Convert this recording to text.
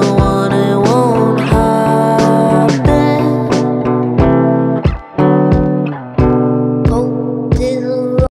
don't